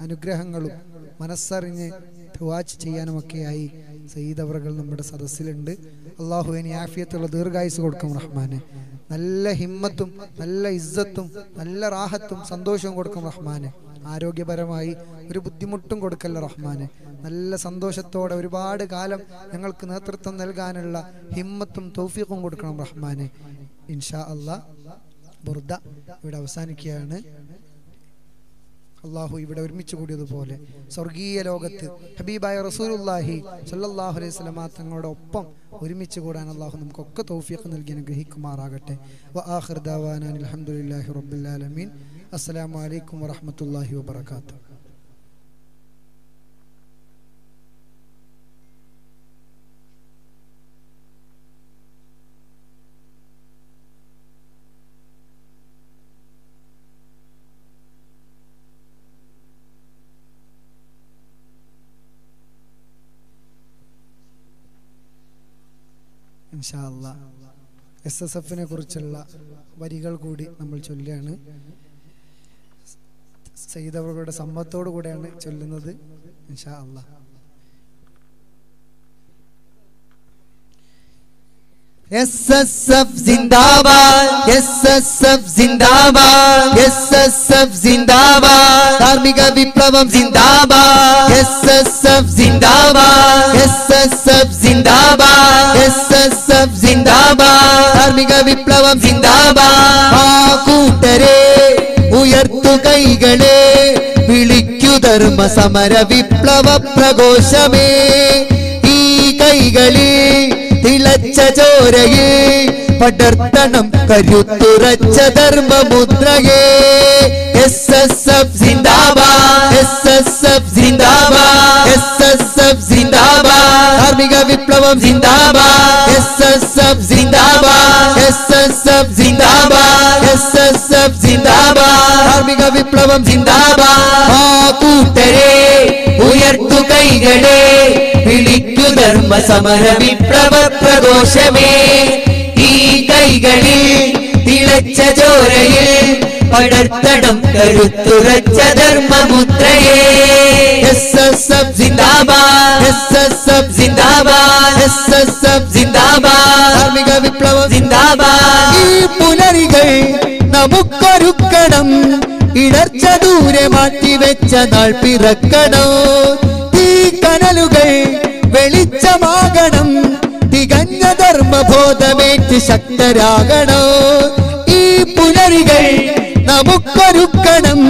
അനുഗ്രഹങ്ങളും മനസ്സറിഞ്ഞ് വാച്ച് ചെയ്യാനുമൊക്കെയായി സയ്യിദ് അവറുകൾ നമ്മുടെ സദസ്സിലുണ്ട്. അള്ളാഹു ഇനി ആഫിയത്തുള്ള ദീർഘായുസ് കൊടുക്കും റഹ്മാനെ. നല്ല ഹിമ്മത്തും നല്ല ഇസ്സത്തും നല്ല റാഹത്തും സന്തോഷവും കൊടുക്കും റഹ്മാനെ. ആരോഗ്യപരമായി ഒരു ബുദ്ധിമുട്ടും കൊടുക്കല്ല റഹ്മാനെ. നല്ല സന്തോഷത്തോടെ ഒരുപാട് കാലം ഞങ്ങൾക്ക് നേതൃത്വം നൽകാനുള്ള ഹിമ്മത്തും തൗഫീഖും കൊടുക്കണം റഹ്മാനെ. ഇൻഷാ അള്ളാ ബുർദ ഇവിടെ അവസാനിക്കുകയാണ്. അള്ളാഹു ഇവിടെ ഒരുമിച്ച് കൂടിയതുപോലെ സ്വർഗീയ ലോകത്ത് ഹബീബായ റസൂലുല്ലാഹി സല്ലാഹു അലൈഹി സ്വലമാ തങ്ങളുടെ ഒപ്പം ഒരുമിച്ച് കൂടാൻ അള്ളാഹു നമുക്കൊക്കെ തൗഫീഖ് നൽകി അനുഗ്രഹിക്കുമാറാകട്ടെ. വ ആഖിർ ദാവാന അൽഹംദുലില്ലാഹി റബ്ബിൽ ആലമീൻ. ഇൻഷാ അല്ലാ എസ് എസ് എഫിനെ കുറിച്ചുള്ള വരികൾ കൂടി നമ്മൾ ചൊല്ലുകയാണ്. ചെയ്തവരുടെ സമ്മത്തോടു കൂടെയാണ് ചൊല്ലുന്നത് ഇൻഷാ അല്ലാ എസ് എസ് എഫ് ജിന്ദാബാദ് എസ് എസ് എഫ് ജിന്ദാബാദ് എസ് എസ് എഫ് സിന്ദാബാദ് ധാർമ്മിക വിപ്ലവം സിന്ദാബാദ് എസ് എസ് എഫ് സിന്ദാബാദ് എസ് എസ് എഫ് സിന്ദാബാദ് എസ് എസ് എഫ് സിന്ദാബാദ് ധാർമ്മിക വിപ്ലവം സിന്ദാബാദ് ആ കൂട്ടരെ ഉയർത്തു കൈകളെ വിളിക്കു ധർമ്മ സമര വിപ്ലവ പ്രഘോഷമേ. ഈ കൈകളിൽ തിളച്ച ചോരയെ പടർത്തണം കരുത്തുറച്ച ധർമ്മമുദ്രയെ എസ് എസ് എഫ് സിന്ദാബാദ് എസ് എസ് എഫ് സിന്ദാബാദ് എസ് എസ് എഫ് സിന്ദാബാദ് ധാർമ്മിക വിപ്ലവം സിന്ദാബാദ് എസ് എസ് എഫ് സിന്ദാബാദ് എസ് എസ് എഫ് സിന്ദാബാദ് എസ് എസ് എഫ് സിന്ദാബാദ് ധാർമ്മിക വിപ്ലവം സിന്ദാബാദ് പടർത്തണം കരുത്തുറച്ച ധർമ്മമുദ്രയെ എസ് എസ് എഫ് സിന്ദാബാദ്. എസ് എസ് എഫ് സിന്ദാബാദ്. എസ് എസ് എഫ് സിന്ദാബാദ്. ധാർമ്മിക വിപ്ലവം. ജിന്ദാബാദ് ഈ പുലരികൾ നമുക്കൊരുക്കണം. ഇടർച്ച ദൂരെ മാറ്റിവെച്ച നാൾ പിറക്കണോ. തീ കനലുകൾ വെളിച്ചമാകണം. തികഞ്ഞ ധർമ്മബോധമേറ്റ് ശക്തരാകണോ. ഈ പുലരികൾ നമുക്കൊരുക്കണം.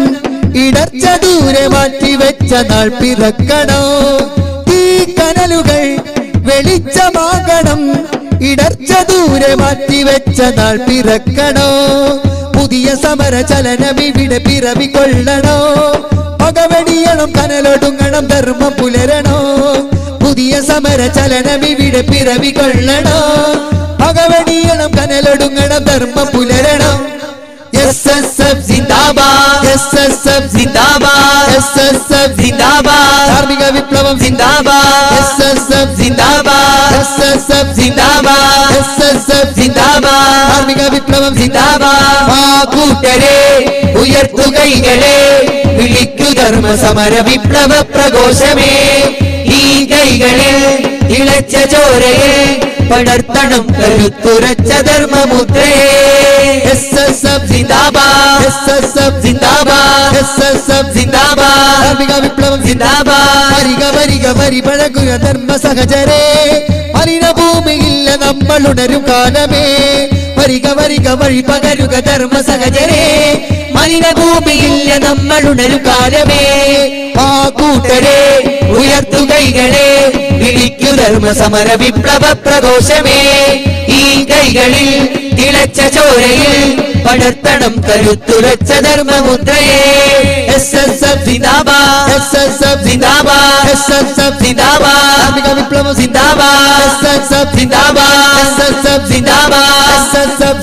ഇടർച്ച ദൂരെ മാറ്റിവെച്ച നാൾ പിറക്കണോ. തീ കനലുകൾ വെളിച്ചമാകണം. ഇടർച്ച ദൂരെ മാറ്റിവെച്ച നാൾ പിറക്കണോ. പുതിയ സമര ചലനം ഇവിടെ പിറവി കൊള്ളണോ പകവടിയണം കനലൊടുങ്ങണം ധർമ്മം പുലരണോ? പുതിയ സമര ചലനം ഇവിടെ പിറവി കൊള്ളണോ പകവടിയണം കനലൊടുങ്ങണം ധർമ്മം പുലരണം? എസ് എസ് എഫ് സിന്ദാബാദ് എസ് എസ് എഫ് സിന്ദാബാദ് എസ് എസ് എഫ് സിന്ദാബാദ് ധാർമ്മിക വിപ്ലവം സിന്ദാബാദ് എസ് എസ് എഫ് സിന്ദാബാദ് എസ് എസ് എഫ് സിന്ദാബാദ് എസ് എസ് എഫ് സിന്ദാബാദ് ധാർമ്മിക വിപ്ലവം സിന്ദാബാദ് ആ കൂട്ടരെ ഉയർത്തു കൈകളെ വിളിക്കു ധർമ്മ സമര വിപ്ലവ പ്രഘോഷമേ ഈ കൈകളിൽ ഇളച്ച ചോരയെ പടർത്തണം കരുത്തുറച്ച ധർമ്മമുദ്രേ എസ് എസ് എഫ് സിന്ദാബാദ് എസ് എസ് എഫ് സിന്ദാബാദ് എസ് എസ് എഫ് സിന്ദാബാദ് ധാർമ്മിക വിപ്ലവം സിന്ദാബാദ് വരിക വരിക വരി പഴകുക ധർമ്മ സഹചരേ. മലിന ഭൂമിയില്ല നമ്മൾ ഉണരും കാലമേ. വരിക വരിക വഴി പകരുക ധർമ്മ സഹചരേ. മലിന ഭൂമിയില്ല നമ്മൾ ഉണരും കാലമേ. ആ കൂട്ടരെ ഉയർത്തു കൈകളെ വിളിക്കു ധർമ്മ സമര വിപ്ലവ പ്രഘോഷമേ ഈ കൈകളിൽ തിളച്ച ചോരയിൽ പടർത്തണം കരുത്തുറച്ച ധർമ്മമുദ്രയെ. എസ് എസ് എഫ് സിന്ദാബാദ് എസ് എസ് എഫ് സിന്ദാബാദ് എസ് എസ് എഫ് സിന്ദാബാദ് വിപ്ലവം സിന്ദാബാദ് എസ് എസ് എഫ് സിന്ദാബാദ് S S F S S F